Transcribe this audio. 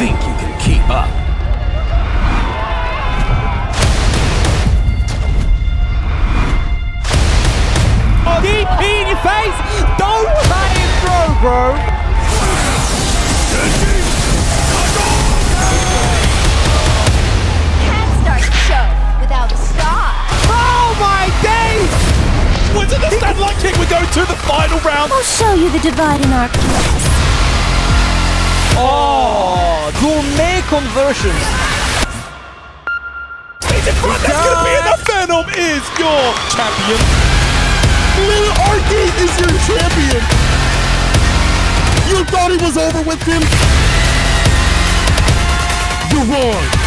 up. DP in your face! Don't let it throw, bro! Can't start the show without a star. Oh my days! Wasn't the satellite kick we're going to the final round? I'll show you the divide in our class. Conversions. Front, that's gonna be enough! Venom is your champion! Little Arcade is your champion! You thought it was over with him? You're wrong!